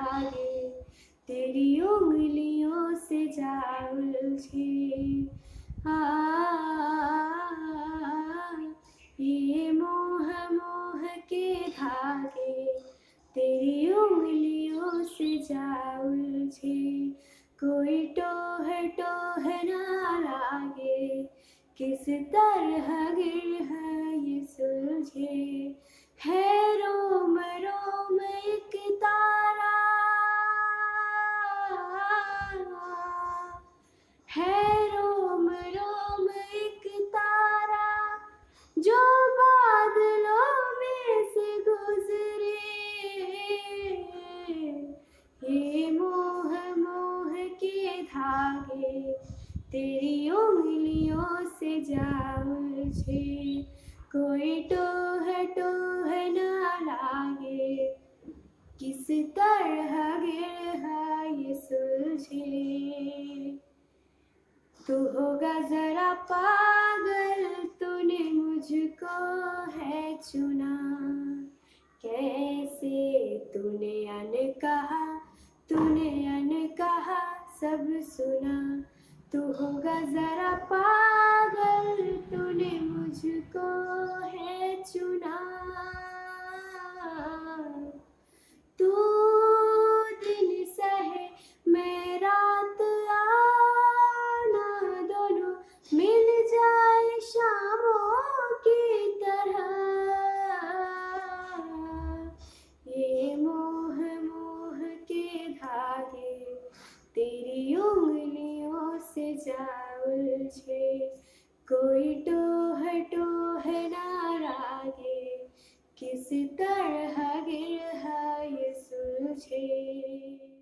जाए तेरी उंगलियों से जा उलझे। आ धागे तेरी उंगलियों से जा कोई टोह टोह ना लागे। किस तरह गिर है ये सुलझे? है रोम रोम एक तारा। है धागे तेरी उंगलियों से जा उलझे कोई टोह टोह ना लागे, किस तरह गिर है ये सुलझे। तू होगा जरा पागल, तूने मुझको है चुना। कैसे तूने अन कहा तूने सब सुना। तू होगा जरा पागल तूने मुझको है चुना। से जा उलझे कोई टोह टोह ना रागे। किस तरह गिर है ये सुलझे